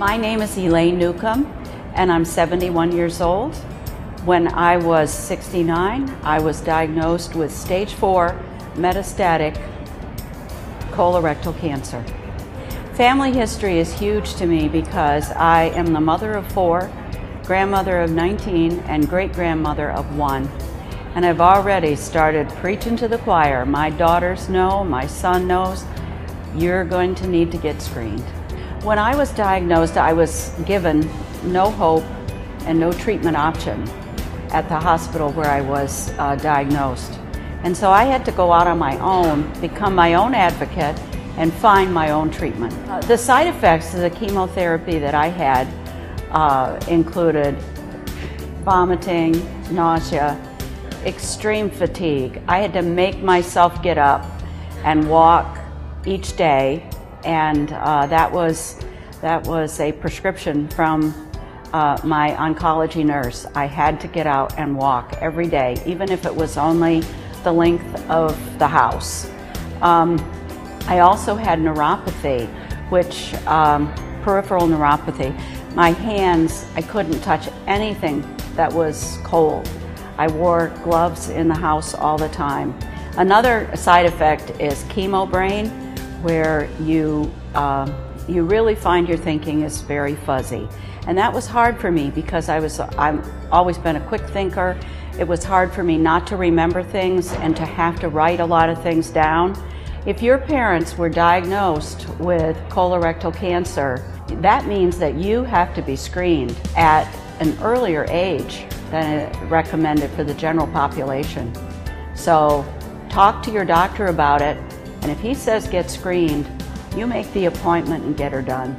My name is Elaine Newcomb, and I'm 71 years old. When I was 69, I was diagnosed with stage 4 metastatic colorectal cancer. Family history is huge to me because I am the mother of four, grandmother of 19, and great grandmother of one. And I've already started preaching to the choir. My daughters know, my son knows, you're going to need to get screened. When I was diagnosed, I was given no hope and no treatment option at the hospital where I was uh, diagnosed. And so I had to go out on my own, become my own advocate, and find my own treatment. Uh, the side effects of the chemotherapy that I had uh, included vomiting, nausea, extreme fatigue. I had to make myself get up and walk each day, and uh, that was that was a prescription from uh, my oncology nurse. I had to get out and walk every day, even if it was only the length of the house. Um, I also had neuropathy, which um, peripheral neuropathy. My hands, I couldn't touch anything that was cold. I wore gloves in the house all the time. Another side effect is chemo brain, where you uh, you really find your thinking is very fuzzy. And that was hard for me because I was, I've always been a quick thinker. It was hard for me not to remember things and to have to write a lot of things down. If your parents were diagnosed with colorectal cancer, that means that you have to be screened at an earlier age than recommended for the general population. So talk to your doctor about it, and if he says get screened, you make the appointment and get her done.